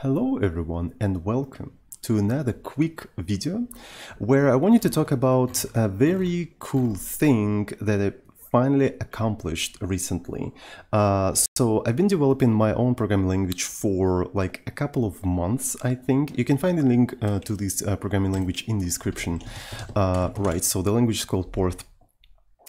Hello everyone and welcome to another quick video where I want you to talk about a very cool thing that I finally accomplished recently. Uh, so I've been developing my own programming language for like a couple of months, I think. You can find the link uh, to this uh, programming language in the description. Uh, right, so the language is called Porth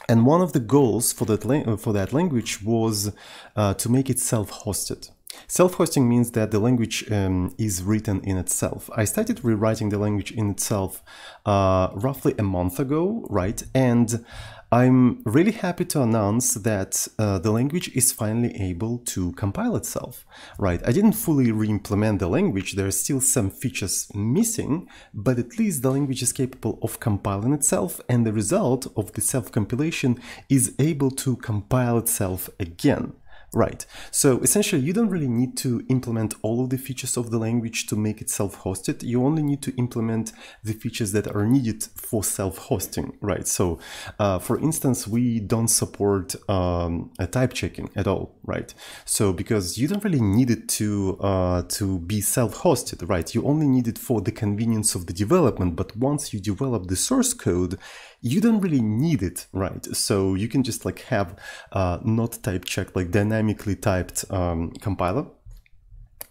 and one of the goals for that, for that language was uh, to make it self-hosted. Self-hosting means that the language um, is written in itself. I started rewriting the language in itself uh, roughly a month ago, right? And I'm really happy to announce that uh, the language is finally able to compile itself, right? I didn't fully re-implement the language, there are still some features missing, but at least the language is capable of compiling itself and the result of the self-compilation is able to compile itself again. Right. So essentially, you don't really need to implement all of the features of the language to make it self-hosted. You only need to implement the features that are needed for self-hosting, right? So, uh, for instance, we don't support um, a type checking at all, right? So because you don't really need it to uh, to be self-hosted, right? You only need it for the convenience of the development. But once you develop the source code, you don't really need it, right? So you can just like have uh, not type check, like dynamically typed um, compiler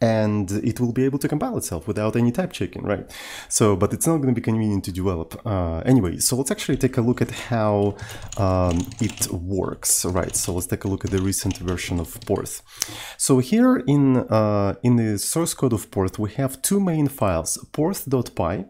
and it will be able to compile itself without any type checking, right? So, but it's not going to be convenient to develop. Uh, anyway, so let's actually take a look at how um, it works, right? So let's take a look at the recent version of Porth. So here in, uh, in the source code of Porth, we have two main files, porth.py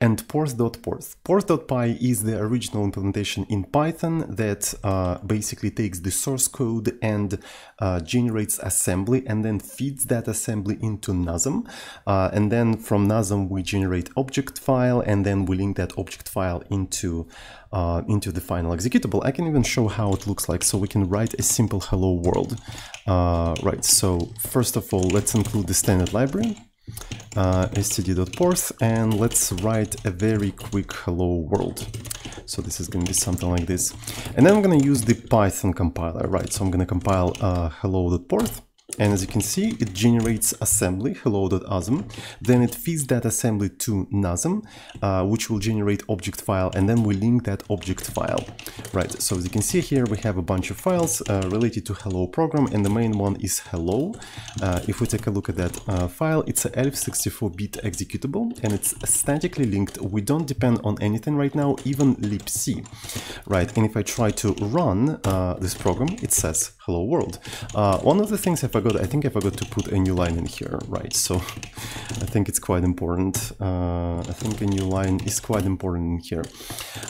and porth.porth. Porth.py is the original implementation in Python that uh, basically takes the source code and uh, generates assembly and then feeds that assembly into NASM. Uh, and then from NASM we generate object file and then we link that object file into uh, into the final executable. I can even show how it looks like so we can write a simple hello world. Uh, right, so first of all, let's include the standard library uh, std.porth and let's write a very quick hello world. So this is going to be something like this. And then I'm going to use the Python compiler, right? So I'm going to compile uh, hello.porth and as you can see, it generates assembly, hello.asm. Then it feeds that assembly to NASM, uh, which will generate object file, and then we link that object file. Right, so as you can see here, we have a bunch of files uh, related to hello program, and the main one is hello. Uh, if we take a look at that uh, file, it's a ELF64-bit executable, and it's statically linked. We don't depend on anything right now, even libc. Right, and if I try to run uh, this program, it says hello world. Uh, one of the things I forgot, I think I forgot to put a new line in here, right? So I think it's quite important. Uh, I think a new line is quite important in here.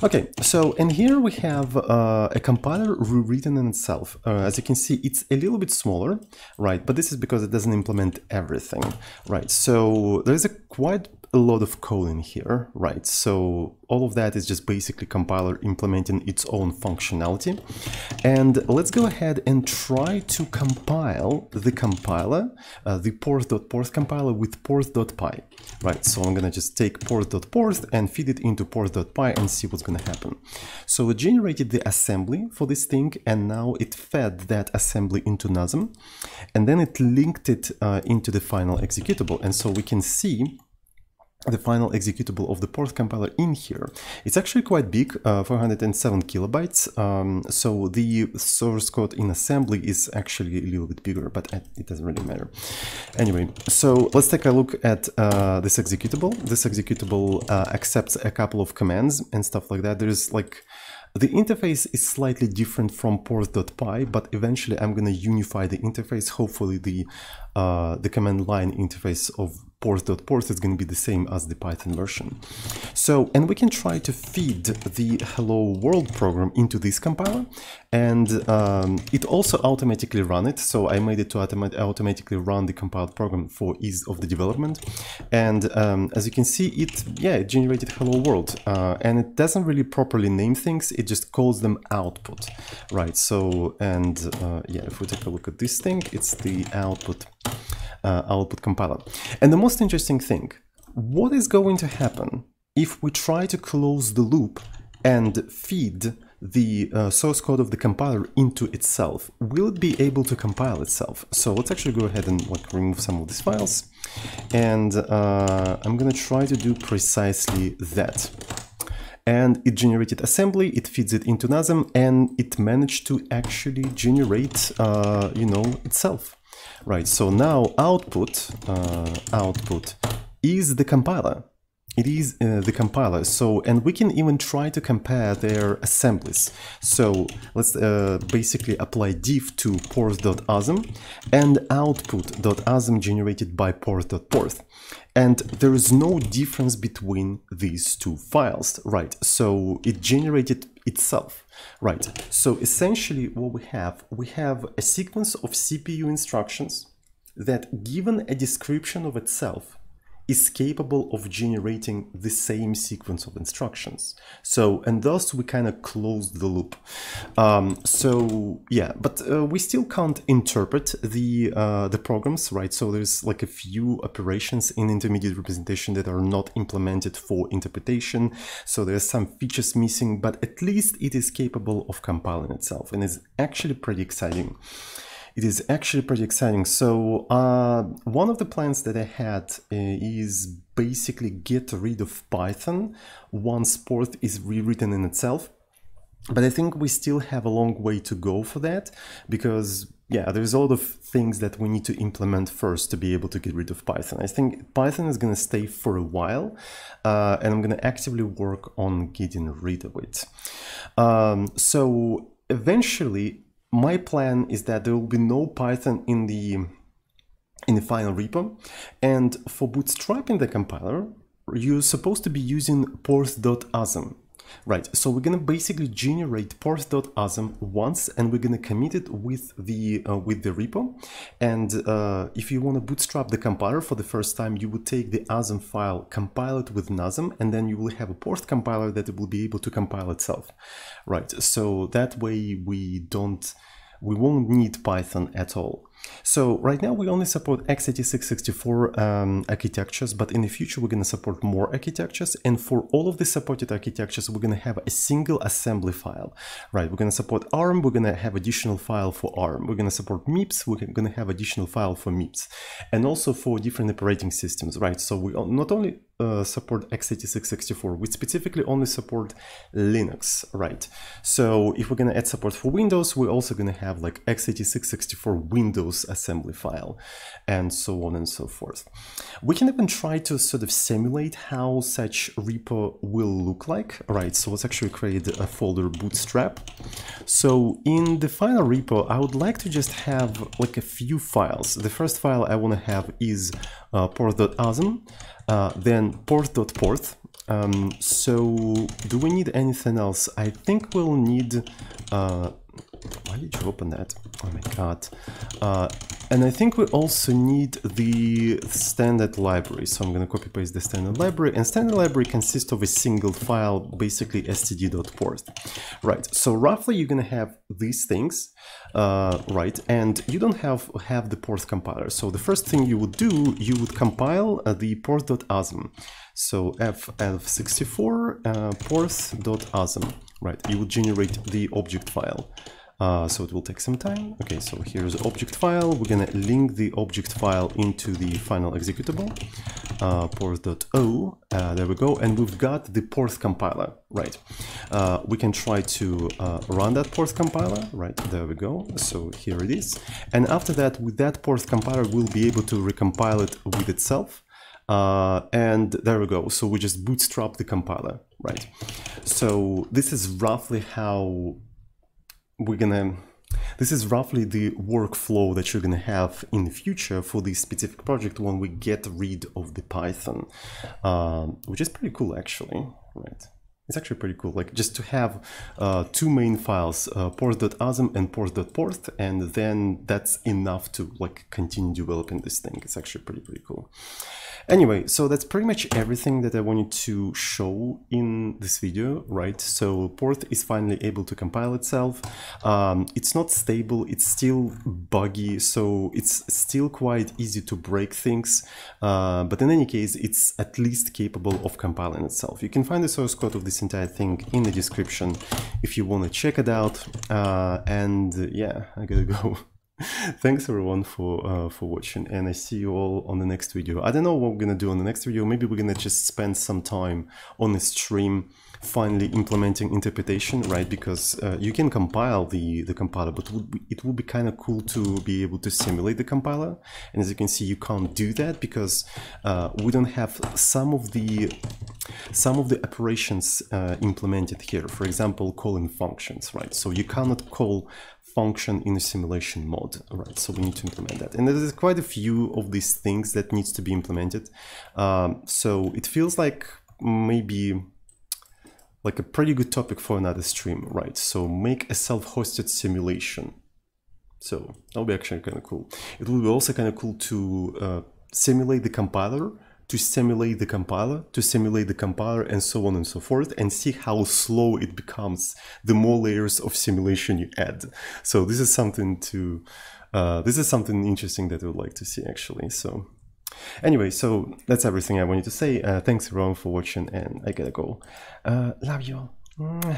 Okay, so in here we have uh, a compiler rewritten in itself. Uh, as you can see, it's a little bit smaller, right? But this is because it doesn't implement everything, right? So there's a quite a lot of code in here, right? So all of that is just basically compiler implementing its own functionality. And let's go ahead and try to compile the compiler, uh, the porth.porth compiler with porth.py, right? So I'm gonna just take porth.porth and feed it into porth.py and see what's gonna happen. So it generated the assembly for this thing and now it fed that assembly into NASM and then it linked it uh, into the final executable. And so we can see the final executable of the Porth compiler in here. It's actually quite big, uh, 407 kilobytes. Um, so the source code in assembly is actually a little bit bigger, but it doesn't really matter. Anyway, so let's take a look at uh, this executable. This executable uh, accepts a couple of commands and stuff like that. There's like the interface is slightly different from porth.py, but eventually I'm going to unify the interface. Hopefully the uh, the command line interface of porth.porth is going to be the same as the Python version. So, and we can try to feed the hello world program into this compiler and um, it also automatically run it. So I made it to automat automatically run the compiled program for ease of the development. And um, as you can see, it, yeah, it generated hello world uh, and it doesn't really properly name things. It just calls them output, right? So, and uh, yeah, if we take a look at this thing, it's the output uh, output compiler. And the most interesting thing, what is going to happen if we try to close the loop and feed the uh, source code of the compiler into itself, will it be able to compile itself? So let's actually go ahead and like remove some of these files. And uh, I'm gonna try to do precisely that. And it generated assembly, it feeds it into NASM, and it managed to actually generate, uh, you know, itself. Right, so now output, uh, output is the compiler. It is uh, the compiler. So, and we can even try to compare their assemblies. So let's uh, basically apply diff to porth.asm and output.asm generated by porth.porth. And there is no difference between these two files, right? So it generated itself, right? So essentially what we have, we have a sequence of CPU instructions that given a description of itself is capable of generating the same sequence of instructions. So, and thus we kind of close the loop. Um, so yeah, but uh, we still can't interpret the uh, the programs, right? So there's like a few operations in intermediate representation that are not implemented for interpretation. So there's some features missing, but at least it is capable of compiling itself and is actually pretty exciting it is actually pretty exciting. So uh, one of the plans that I had uh, is basically get rid of Python once Porth is rewritten in itself. But I think we still have a long way to go for that because yeah, there's a lot of things that we need to implement first to be able to get rid of Python. I think Python is going to stay for a while uh, and I'm going to actively work on getting rid of it. Um, so eventually my plan is that there will be no Python in the in the final repo. And for bootstrapping the compiler, you're supposed to be using porth.asm. Right, so we're gonna basically generate porth.asm once, and we're gonna commit it with the uh, with the repo. And uh, if you want to bootstrap the compiler for the first time, you would take the asm file, compile it with NASM, and then you will have a Porth compiler that will be able to compile itself. Right, so that way we don't we won't need Python at all. So right now we only support x86-64 um, architectures, but in the future we're going to support more architectures. And for all of the supported architectures, we're going to have a single assembly file, right? We're going to support ARM, we're going to have additional file for ARM. We're going to support MIPS, we're going to have additional file for MIPS. And also for different operating systems, right? So we not only uh, support x86-64, we specifically only support Linux, right? So if we're to add support for Windows, we're also to have like x86-64 Windows assembly file and so on and so forth. We can even try to sort of simulate how such repo will look like. right so let's actually create a folder bootstrap. So in the final repo, I would like to just have like a few files. The first file I want to have is uh, porth.asm, uh, then porth.porth, um, so do we need anything else? I think we'll need uh, why did you open that? Oh my god. Uh, and I think we also need the standard library. So I'm going to copy paste the standard library. And standard library consists of a single file, basically std.porth. Right. So roughly you're going to have these things, uh, right? And you don't have have the porth compiler. So the first thing you would do, you would compile uh, the porth.asm. So ff64 uh, porth.asm, right? You would generate the object file. Uh, so it will take some time. Okay, so here's the object file. We're gonna link the object file into the final executable, uh, porth.o. Uh, there we go, and we've got the porth compiler, right? Uh, we can try to uh, run that porth compiler, right? There we go. So here it is. And after that, with that porth compiler, we'll be able to recompile it with itself. Uh, and there we go. So we just bootstrap the compiler, right? So this is roughly how we're gonna this is roughly the workflow that you're gonna have in the future for this specific project when we get rid of the Python, um, which is pretty cool actually, right? It's actually pretty cool, like just to have uh, two main files, uh, porth.asm and porth.porth, and then that's enough to like continue developing this thing. It's actually pretty, pretty cool. Anyway, so that's pretty much everything that I wanted to show in this video, right? So Porth is finally able to compile itself. Um, it's not stable, it's still buggy, so it's still quite easy to break things. Uh, but in any case, it's at least capable of compiling itself. You can find the source code of this entire thing in the description if you want to check it out. Uh, and yeah, I gotta go. Thanks everyone for uh, for watching, and I see you all on the next video. I don't know what we're gonna do on the next video. Maybe we're gonna just spend some time on the stream finally implementing interpretation, right? Because uh, you can compile the, the compiler, but it would be, it would be kind of cool to be able to simulate the compiler. And as you can see, you can't do that because uh, we don't have some of the some of the operations uh, implemented here. For example, calling functions, right? So you cannot call function in a simulation mode, right? So we need to implement that. And there's quite a few of these things that needs to be implemented. Um, so it feels like maybe like a pretty good topic for another stream, right? So make a self-hosted simulation. So that would be actually kind of cool. It would be also kind of cool to uh, simulate the compiler, to simulate the compiler, to simulate the compiler, and so on and so forth, and see how slow it becomes the more layers of simulation you add. So this is something to, uh, this is something interesting that I would like to see actually. So Anyway, so that's everything I wanted to say. Uh, thanks everyone for watching, and I gotta go. Uh, love you all.